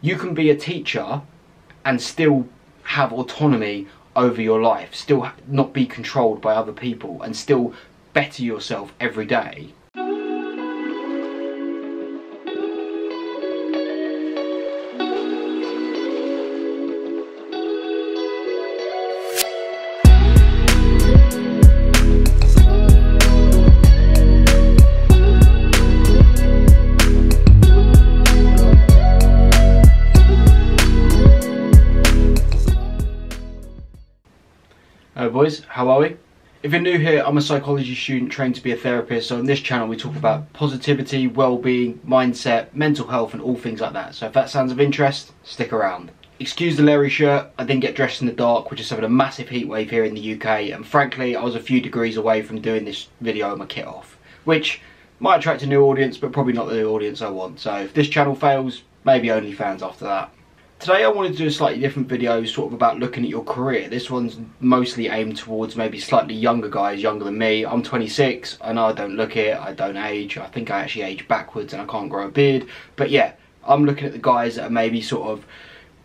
You can be a teacher and still have autonomy over your life, still not be controlled by other people, and still better yourself every day. How are we? If you're new here, I'm a psychology student trained to be a therapist, so on this channel we talk about positivity, well-being, mindset, mental health and all things like that. So if that sounds of interest, stick around. Excuse the Larry shirt, I didn't get dressed in the dark, we're just having a massive heat wave here in the UK, and frankly I was a few degrees away from doing this video with my kit off, which might attract a new audience, but probably not the audience I want. So if this channel fails, maybe OnlyFans after that. Today I wanted to do a slightly different video sort of about looking at your career. This one's mostly aimed towards maybe slightly younger guys, younger than me. I'm 26, I know I don't look it, I don't age. I think I actually age backwards and I can't grow a beard. But yeah, I'm looking at the guys that are maybe sort of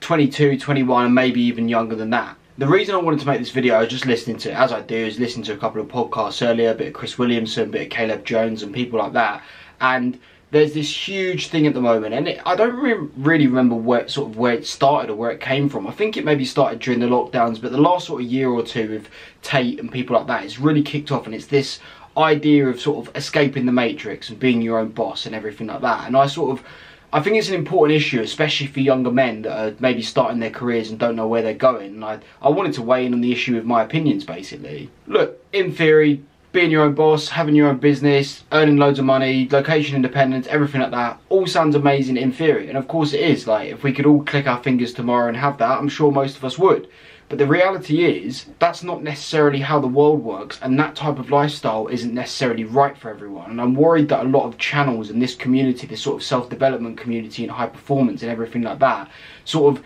22, 21 and maybe even younger than that. The reason I wanted to make this video, I was just listening to, as I do, is listening to a couple of podcasts earlier, a bit of Chris Williamson, a bit of Caleb Jones and people like that. And there's this huge thing at the moment, and it, I don't re really remember where sort of where it started or where it came from. I think it maybe started during the lockdowns, but the last sort of year or two with Tate and people like that, it's really kicked off, and it's this idea of sort of escaping the matrix and being your own boss and everything like that. And I sort of I think it's an important issue, especially for younger men that are maybe starting their careers and don't know where they're going. And I, I wanted to weigh in on the issue with my opinions, basically. Look, in theory, being your own boss, having your own business, earning loads of money, location independence, everything like that, all sounds amazing in theory. And of course it is, like if we could all click our fingers tomorrow and have that, I'm sure most of us would. But the reality is, that's not necessarily how the world works, and that type of lifestyle isn't necessarily right for everyone. And I'm worried that a lot of channels in this community, this sort of self development community and high performance and everything like that, sort of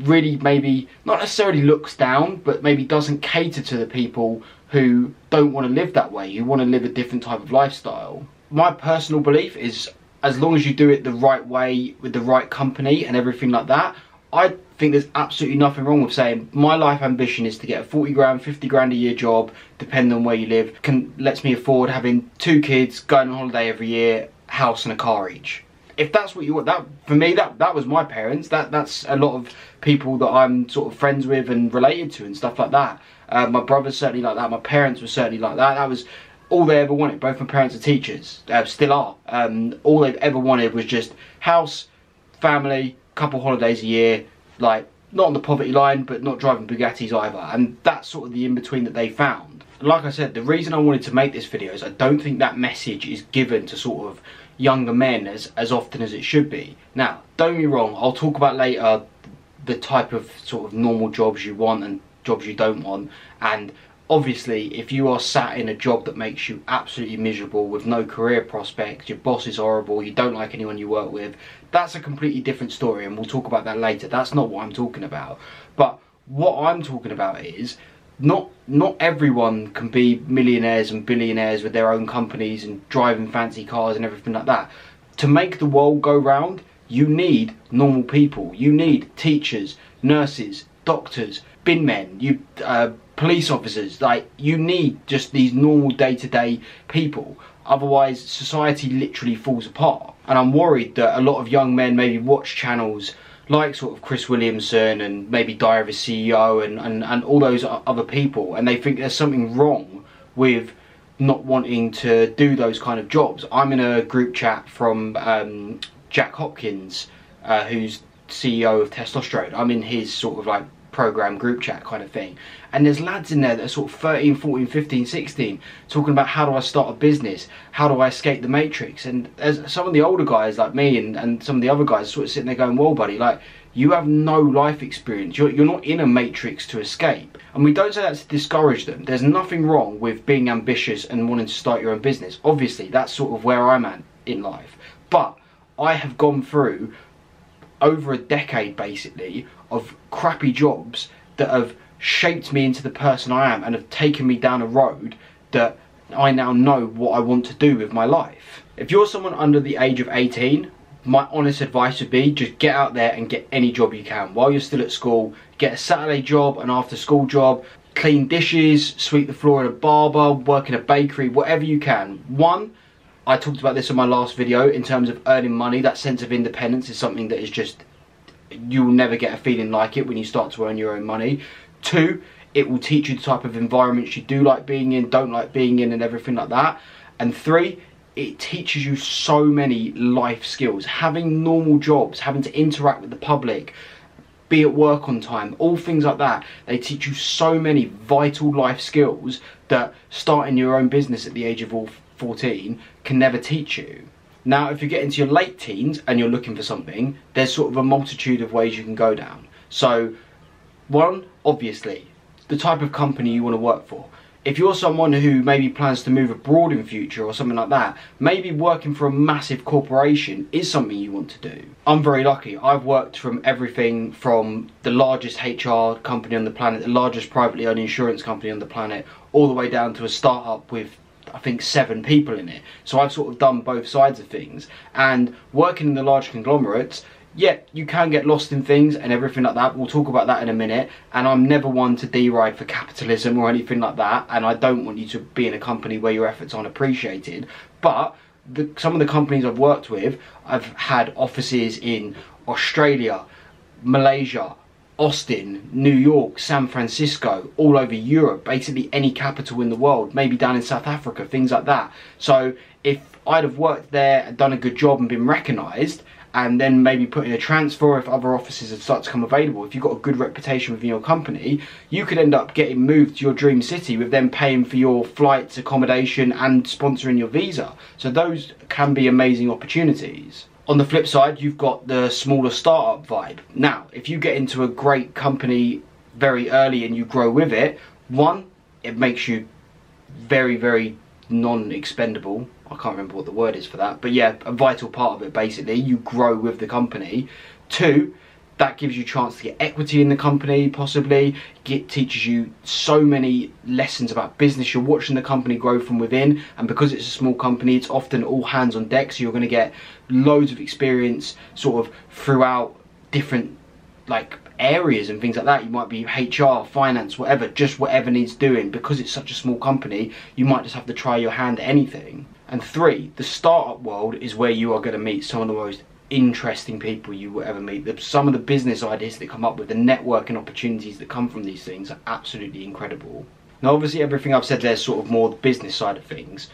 really maybe not necessarily looks down, but maybe doesn't cater to the people who don't want to live that way, who want to live a different type of lifestyle. My personal belief is as long as you do it the right way with the right company and everything like that, I think there's absolutely nothing wrong with saying my life ambition is to get a 40 grand, 50 grand a year job, depending on where you live, can lets me afford having two kids, going on holiday every year, house and a car each. If that's what you want, that for me, that that was my parents. That that's a lot of people that I'm sort of friends with and related to and stuff like that. Uh, my brother's certainly like that. My parents were certainly like that. That was all they ever wanted. Both my parents are teachers, uh, still are. Um, all they've ever wanted was just house, family, couple holidays a year, like not on the poverty line, but not driving Bugattis either. And that's sort of the in between that they found. Like I said, the reason I wanted to make this video is I don't think that message is given to sort of younger men as, as often as it should be. Now, don't me wrong, I'll talk about later the type of sort of normal jobs you want and jobs you don't want and obviously if you are sat in a job that makes you absolutely miserable with no career prospects your boss is horrible you don't like anyone you work with that's a completely different story and we'll talk about that later. That's not what i'm talking about. But what i'm talking about is not not everyone can be millionaires and billionaires with their own companies and driving fancy cars and everything like that. To make the world go round you need normal people. You need teachers nurses doctors bin men, you uh, police officers. Like you need just these normal day-to-day people. Otherwise, society literally falls apart. And I'm worried that a lot of young men maybe watch channels like sort of Chris Williamson and maybe Diary of a CEO and, and, and all those other people and they think there's something wrong with not wanting to do those kind of jobs. I'm in a group chat from um, Jack Hopkins, uh, who's CEO of Testosterone. I'm in his sort of like program group chat kind of thing. And there's lads in there that are sort of 13 14 15 16 talking about how do i start a business? How do i escape the matrix? And as some of the older guys like me and, and some of the other guys sort of sitting there going well buddy like you have no life experience. You're, you're not in a matrix to escape. And we don't say that to discourage them. There's nothing wrong with being ambitious and wanting to start your own business. Obviously that's sort of where i'm at in life. But i have gone through over a decade basically of crappy jobs that have shaped me into the person I am and have taken me down a road that I now know what I want to do with my life. If you're someone under the age of 18, my honest advice would be just get out there and get any job you can while you're still at school get a saturday job an after school job clean dishes sweep the floor in a barber work in a bakery whatever you can one i talked about this in my last video in terms of earning money that sense of independence is something that is just you will never get a feeling like it when you start to earn your own money two it will teach you the type of environments you do like being in don't like being in and everything like that and three it teaches you so many life skills. Having normal jobs, having to interact with the public, be at work on time, all things like that. They teach you so many vital life skills that starting your own business at the age of 14 can never teach you. Now, if you get into your late teens and you're looking for something, there's sort of a multitude of ways you can go down. So, one, obviously, the type of company you want to work for if you're someone who maybe plans to move abroad in future or something like that, maybe working for a massive corporation is something you want to do. I'm very lucky. I've worked from everything from the largest HR company on the planet, the largest privately owned insurance company on the planet, all the way down to a startup with I think seven people in it. So I've sort of done both sides of things. And working in the large conglomerates, yeah, you can get lost in things and everything like that. We'll talk about that in a minute. And I'm never one to deride for capitalism or anything like that. And I don't want you to be in a company where your efforts aren't appreciated. But the, some of the companies I've worked with, I've had offices in Australia, Malaysia, Austin, New York, San Francisco, all over Europe, basically any capital in the world, maybe down in South Africa, things like that. So if I'd have worked there, done a good job and been recognised, and then maybe put in a transfer if other offices had started to come available. If you've got a good reputation within your company, you could end up getting moved to your dream city with them paying for your flights, accommodation, and sponsoring your visa. So those can be amazing opportunities. On the flip side, you've got the smaller startup vibe. Now, if you get into a great company very early and you grow with it, one, it makes you very, very non-expendable I can't remember what the word is for that, but yeah, a vital part of it basically. You grow with the company. Two, that gives you a chance to get equity in the company possibly it teaches you so many lessons about business you're watching the company grow from within and because it's a small company it's often all hands on deck so you're going to get loads of experience sort of throughout different like areas and things like that. You might be HR, finance, whatever, just whatever needs doing. Because it's such a small company, you might just have to try your hand at anything. And three, the startup world is where you are going to meet some of the most interesting people you will ever meet. The, some of the business ideas that come up with, the networking opportunities that come from these things are absolutely incredible. Now, obviously, everything I've said there is sort of more the business side of things.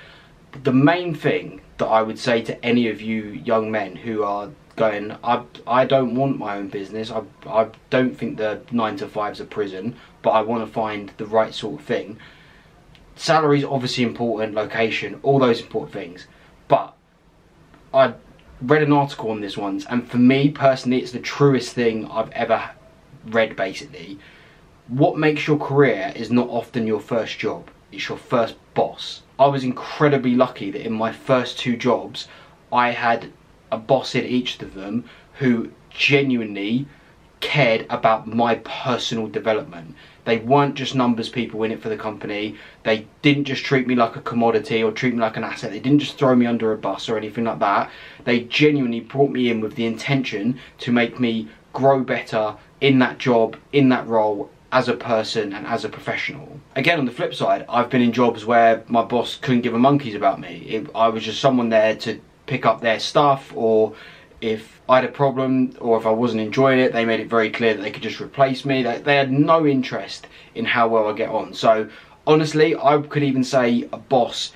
But the main thing that I would say to any of you young men who are going, I, I don't want my own business, I, I don't think the 9 to 5's a prison, but I want to find the right sort of thing salary is obviously important, location, all those important things. But I read an article on this once, and for me personally, it's the truest thing I've ever read. Basically, what makes your career is not often your first job; it's your first boss. I was incredibly lucky that in my first two jobs, I had a boss in each of them who genuinely cared about my personal development. They weren't just numbers people in it for the company. They didn't just treat me like a commodity or treat me like an asset. They didn't just throw me under a bus or anything like that. They genuinely brought me in with the intention to make me grow better in that job, in that role, as a person and as a professional. Again, on the flip side, I've been in jobs where my boss couldn't give a monkey's about me. It, I was just someone there to pick up their stuff or if I had a problem or if I wasn't enjoying it, they made it very clear that they could just replace me. They, they had no interest in how well I get on. So honestly, I could even say a boss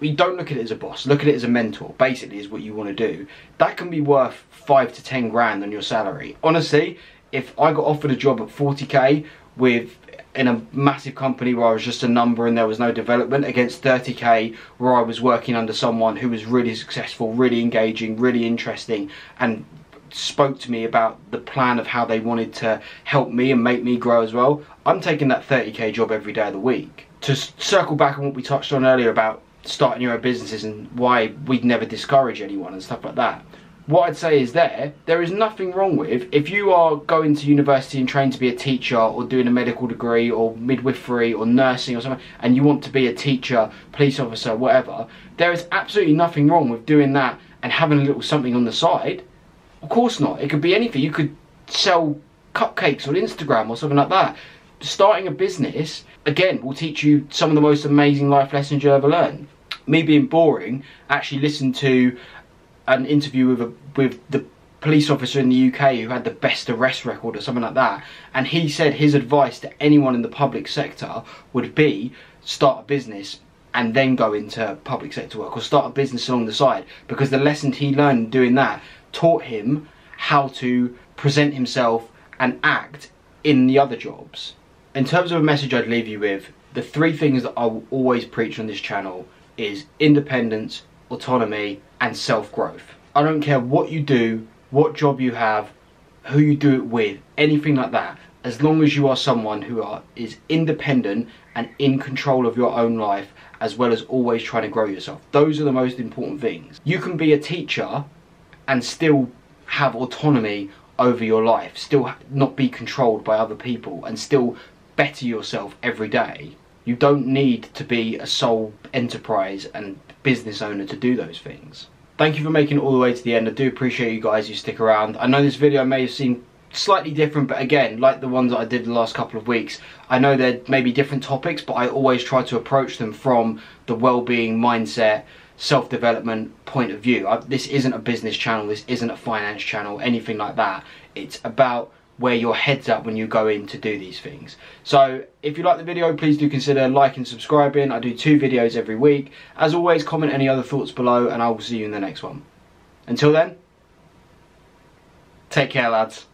you don't look at it as a boss, look at it as a mentor, basically is what you want to do. That can be worth five to ten grand on your salary. Honestly, if I got offered a job at 40k with in a massive company where I was just a number and there was no development against 30k where I was working under someone who was really successful, really engaging, really interesting and spoke to me about the plan of how they wanted to help me and make me grow as well. I'm taking that 30k job every day of the week. To circle back on what we touched on earlier about starting your own businesses and why we'd never discourage anyone and stuff like that what I'd say is there, there is nothing wrong with if you are going to university and trained to be a teacher or doing a medical degree or midwifery or nursing or something and you want to be a teacher, police officer, whatever, there is absolutely nothing wrong with doing that and having a little something on the side. Of course not. It could be anything. You could sell cupcakes on Instagram or something like that. Starting a business, again, will teach you some of the most amazing life lessons you'll ever learn. Me being boring, actually listened to an interview with a, with the police officer in the UK who had the best arrest record or something like that. And he said his advice to anyone in the public sector would be start a business and then go into public sector work or start a business along the side because the lessons he learned doing that taught him how to present himself and act in the other jobs. In terms of a message I'd leave you with, the three things that I will always preach on this channel is independence, autonomy, and self-growth. I don't care what you do, what job you have, who you do it with, anything like that. As long as you are someone who are, is independent and in control of your own life, as well as always trying to grow yourself. Those are the most important things. You can be a teacher and still have autonomy over your life, still not be controlled by other people, and still better yourself every day. You don't need to be a sole enterprise and business owner to do those things. Thank you for making it all the way to the end. I do appreciate you guys you stick around. I know this video may have seemed slightly different, but again, like the ones that I did the last couple of weeks, I know there may be different topics, but I always try to approach them from the well-being mindset, self-development point of view. I, this isn't a business channel, this isn't a finance channel, anything like that. It's about where your head's at when you go in to do these things. So if you like the video, please do consider liking, and subscribing. I do two videos every week. As always, comment any other thoughts below and I will see you in the next one. Until then, take care lads.